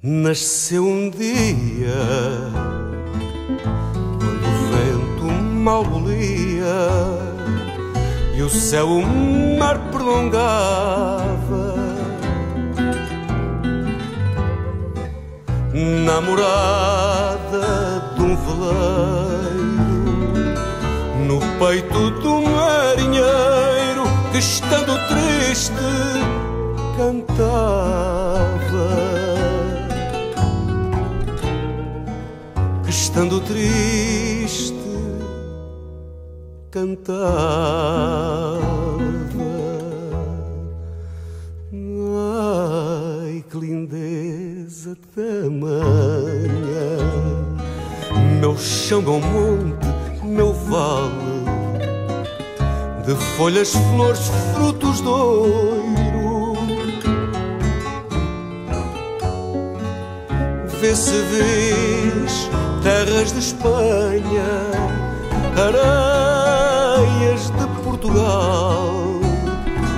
Nasceu um dia quando o vento mal bolia e o céu o mar prolongava. Namorada de um veleiro no peito do marinheiro que estando triste cantava. Estando triste, cantava. Ai, que lindeza tamanha! Meu chão, meu monte, meu vale, de folhas, flores, frutos do oiro. Vê-se, terras de Espanha, areias de Portugal,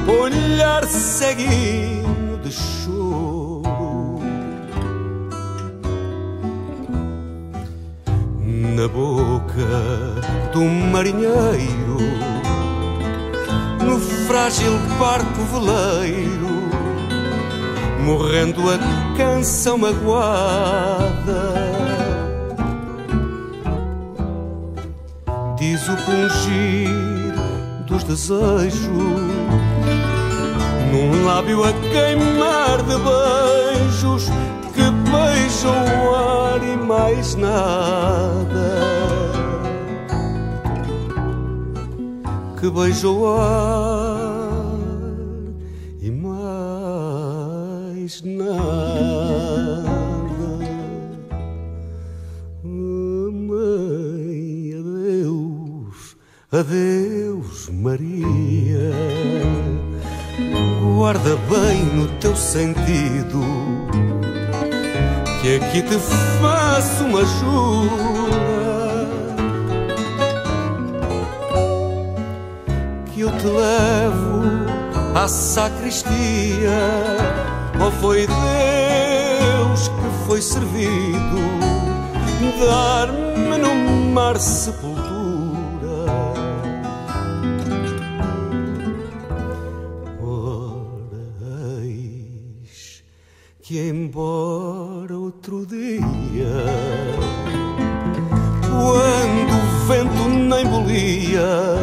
olhar ceguinho de choro. Na boca do marinheiro, no frágil barco veleiro, morrendo a canção magoada diz o pungir dos desejos, num lábio a queimar de beijos que beijam o ar e mais nada. Que beijam o ar e mais nada. Adeus, Maria. Guarda bem no teu sentido, que aqui te faço uma jura. Que eu te levo à sacristia. Ou foi Deus que foi servido dar-me no mar sepultura? Que embora outro dia, quando o vento nem bolia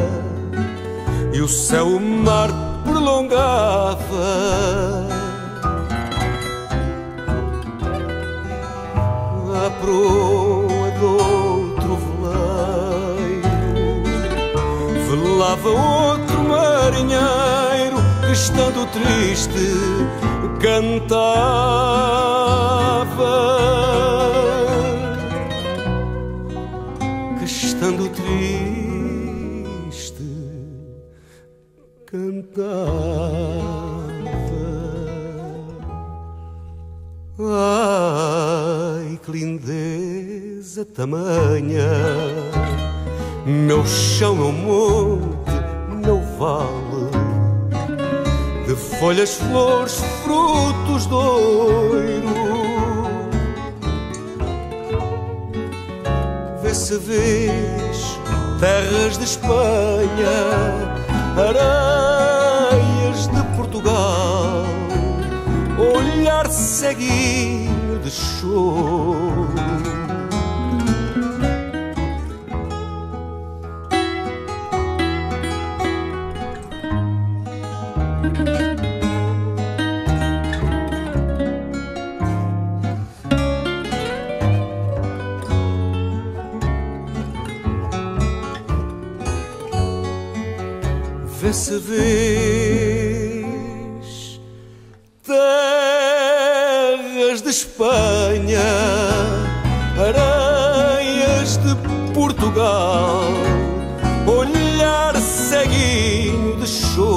e o céu o mar prolongava, a proa do outro veleiro velava outro marinheiro que estando triste cantava. Que estando triste cantava. Ai que lindeza tamanha. Meu chão meu monte meu vale folhas, flores, frutos do oiro. Vê-se vês terras de Espanha, areias de Portugal, olhar ceguinho de choro vê-se percebeis terras de Espanha, areias de Portugal, olhar ceguinho de choro.